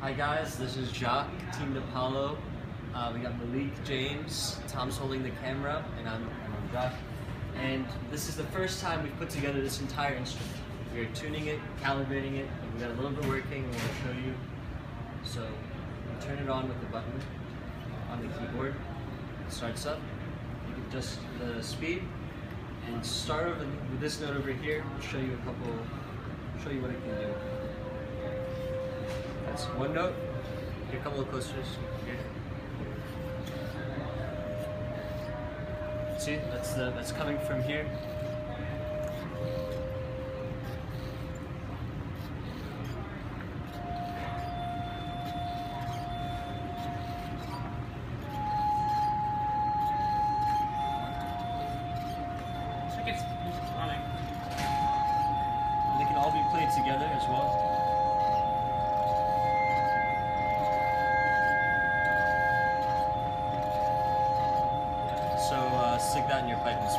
Hi guys, this is Jacques, Team DePaulo. Uh, we got Malik, James, Tom's holding the camera, and I'm, and I'm Jacques. And this is the first time we've put together this entire instrument. We're tuning it, calibrating it, and we got a little bit working, and we'll show you. So, turn it on with the button on the keyboard. It starts up. You can adjust the speed, and start with this note over here. We'll show you a couple, show you what it can do. One note. A little closer. Here. See, that's the that's coming from here. It's stick that in your pipe and